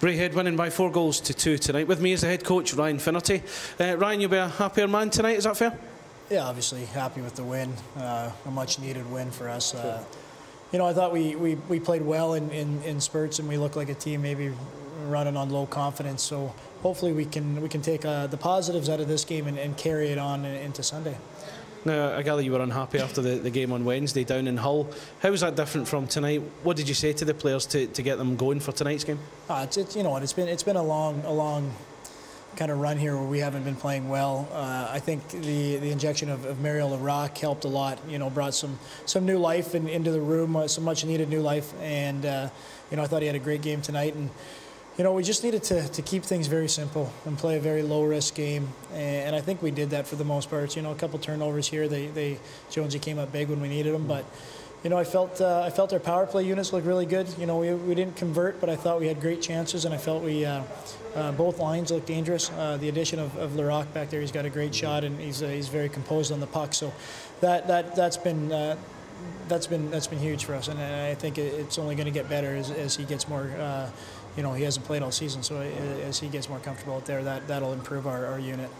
Braehead winning by four goals to two tonight. With me is the head coach, Ryan Finnerty. Uh, Ryan, you'll be a happier man tonight, is that fair? Yeah, obviously happy with the win. Uh, a much needed win for us. Uh, you know, I thought we, we, we played well in, in, in spurts and we looked like a team maybe running on low confidence. So hopefully we can we can take uh, the positives out of this game and, and carry it on into Sunday. Now, I gather you were unhappy after the, the game on Wednesday down in Hull. How was that different from tonight? What did you say to the players to, to get them going for tonight's game? Uh, it's, it's, you know, what, it's been it's been a long a long kind of run here where we haven't been playing well. Uh, I think the the injection of, of Mario Larocque helped a lot. You know, brought some some new life in, into the room, uh, some much needed new life, and uh, you know I thought he had a great game tonight and you know, we just needed to, to keep things very simple and play a very low risk game, and I think we did that for the most part. You know, a couple turnovers here. They, they Jonesy came up big when we needed them, but you know, I felt uh, I felt our power play units looked really good. You know, we, we didn't convert, but I thought we had great chances, and I felt we uh, uh, both lines looked dangerous. Uh, the addition of, of Larocque back there, he's got a great shot, and he's uh, he's very composed on the puck. So that that that's been. Uh, that's been that's been huge for us, and I think it's only going to get better as, as he gets more you know, he hasn't played all season, so as he gets more comfortable out there, that, that'll improve our, our unit.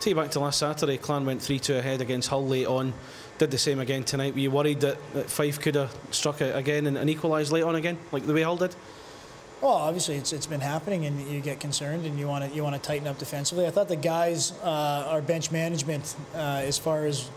Take you back to last Saturday, Clan went 3 2 ahead against Hull late on. Did the same again tonight. Were you worried that, that Fife could have struck it again and, and equalised late on again, like the way Hull did? Well, obviously it's, it's been happening, and you get concerned, and you want to you want to tighten up defensively. I thought the guys, uh, our bench management, uh, as far as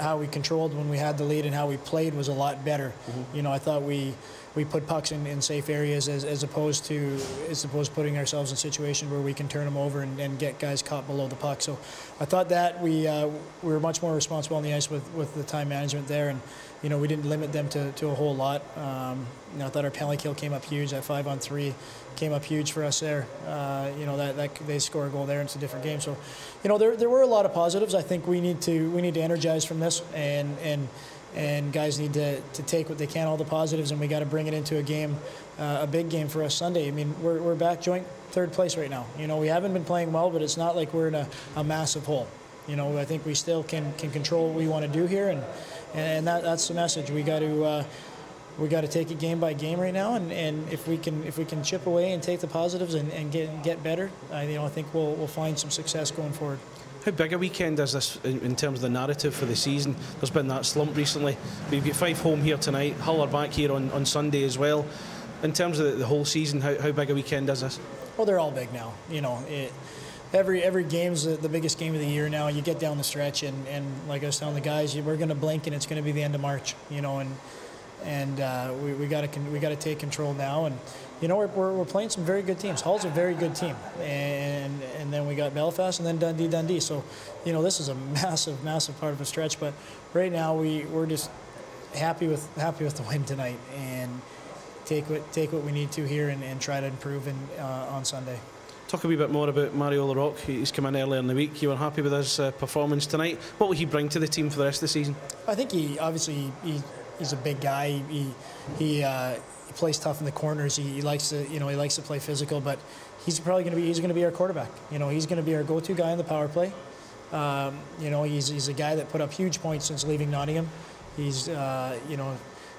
how we controlled when we had the lead and how we played was a lot better. Mm-hmm. You know, I thought we we put pucks in, in safe areas as, as opposed to as opposed to putting ourselves in a situation where we can turn them over and, and get guys caught below the puck. So I thought that we uh, we were much more responsible on the ice with, with the time management there, and you know we didn't limit them to, to a whole lot. Um, you know, I thought our penalty kill came up huge. That five on three came up huge for us there. Uh, you know that, that they score a goal there, and it's a different game. So, you know, there, there were a lot of positives. I think we need to we need to energize from this and and and guys need to, to take what they can, all the positives, and we got to bring it into a game, uh, a big game for us Sunday. I mean, we're, we're back joint third place right now. You know, we haven't been playing well, but it's not like we're in a, a massive hole. You know, I think we still can, can control what we want to do here, and and that, that's the message. We got to uh, we got to take it game by game right now, and, and if we can if we can chip away and take the positives and, and get get better, I, you know, I think we'll we'll find some success going forward. How big a weekend is this in, in, terms of the narrative for the season? There's been that slump recently. We've got Fife home here tonight, Hull are back here on, on Sunday as well. In terms of the, the whole season, how, how big a weekend is this? Well, they're all big now. You know, it, every every game's the, the, biggest game of the year now. You get down the stretch, and, and like I was telling the guys, we're going to blink, and it's going to be the end of March. You know, and and uh, we, got to we got to take control now. And you know, we're, we're, we're, playing some very good teams. Hull's a very good team, and and then we got Belfast, and then Dundee, Dundee. So, you know, this is a massive, massive part of a stretch. But right now, we we're just happy with happy with the win tonight, and take what take what we need to here, and, and try to improve in, uh, on Sunday. Talk a wee bit more about Mario Larocque. He's come in earlier in the week. You were happy with his uh, performance tonight. What will he bring to the team for the rest of the season? I think he obviously he, he's a big guy. He he, uh, he plays tough in the corners. He, he, likes to you know he likes to play physical, but he's probably going to be he's going to be our quarterback. You know he's going to be our go-to guy in the power play. Um, you know he's he's a guy that put up huge points since leaving Nottingham. He's uh, you know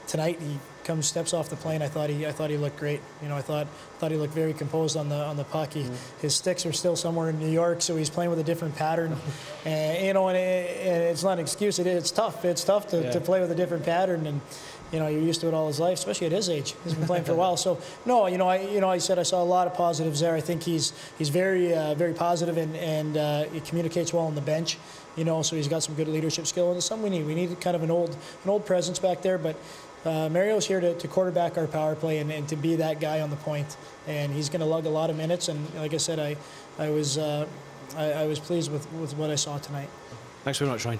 tonight he comes steps off the plane. I thought he I thought he looked great. You know I thought thought he looked very composed on the on the puck. He, mm-hmm. His sticks are still somewhere in New York, so he's playing with a different pattern. and you know and, it, and, it's not an excuse. It, it's tough. It's tough to, yeah. to play with a different pattern and. You know, you're used to it all his life, especially at his age. He's been playing for a while. So, no, you know, I, you know, I said I saw a lot of positives there. I think he's he's very, uh, very positive and and uh, he communicates well on the bench you know, so he's got some good leadership skill, and it's something we need. We need kind of an old, an old presence back there, but uh, Mario's here to, to, quarterback our power play and, and, to be that guy on the point, and he's going to lug a lot of minutes. And like I said, I, I was, uh, I, I was pleased with, with what I saw tonight. Thanks very much, Ryan.